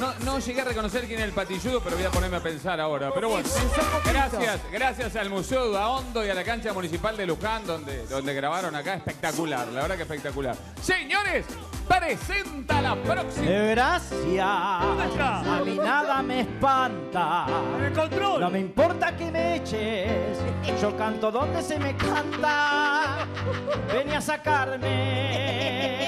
No, no llegué a reconocer quién es el patilludo, pero voy a ponerme a pensar ahora. Pero bueno, gracias, gracias al Museo de Ahondo y a la cancha municipal de Luján, donde, donde grabaron acá. Espectacular, la verdad que espectacular. Señores, presenta la próxima. Gracias. A mí nada me espanta. ¡El control! No me importa que me eches. Yo canto donde se me canta. Ven a sacarme.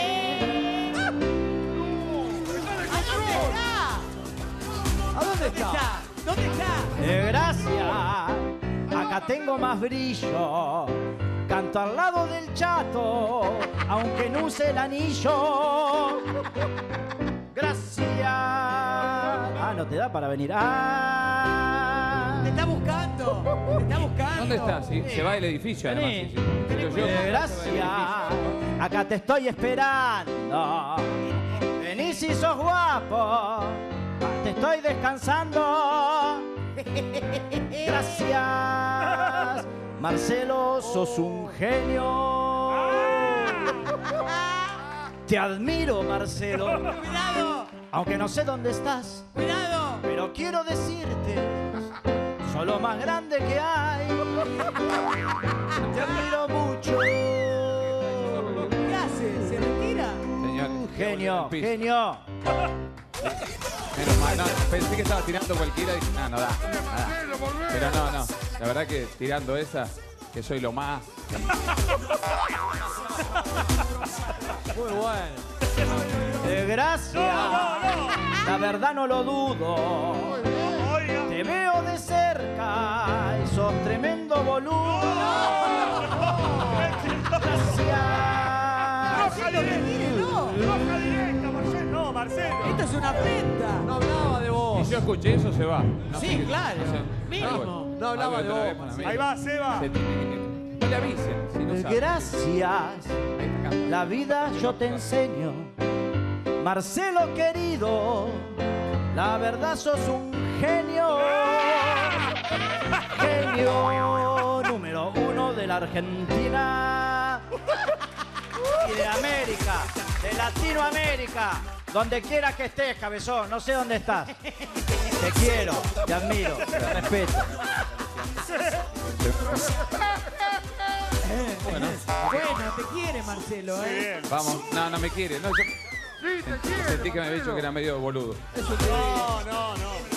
Dónde está? ¿Dónde está? Eh, Gracias. Acá tengo más brillo. Canto al lado del chato, aunque no use el anillo. Gracias. Ah, no te da para venir. Ah. Te está buscando. Te está buscando. ¿Dónde está? Sí, se va del edificio, además. Vení. sí, sí. Pero yo- Gracias. Acá te estoy esperando. Vení si sos guapo. Estoy descansando. Gracias. Marcelo, sos un genio. Te admiro, Marcelo. Cuidado. Aunque no sé dónde estás, Cuidado. pero quiero decirte, sos lo más grande que hay. Te admiro mucho. ¿Qué hace? ¿Se retira? Señor, Genio, genio. Menos mal, no, pensé que estaba tirando cualquiera y dije, no, no da. nada. Pero no, no. La verdad que tirando esa, que soy lo más. Muy bueno. Eh, gracias. La verdad no lo dudo. Te veo de cerca y sos tremendo boludo. Esto es una afrenta. No hablaba de Si vos. yo escuché eso, se va. No Sí, claro. no sé. Mínimo. Ah. No hablaba de vos, vez para mí. Ahí va, Seba. Se tiene No le avisen, si no. Gracias. La vida yo te enseño. Marcelo querido, la verdad sos un genio. Genio número uno de la Argentina y de América, de Latinoamérica. Donde quiera que estés, cabezón, no sé dónde estás. Te quiero, te admiro, te respeto. Bueno, Bueno, te quiere Marcelo, ¿eh? Bien. vamos. No, no me quiere. No, yo sentí que me había dicho que era medio boludo. No, no, no.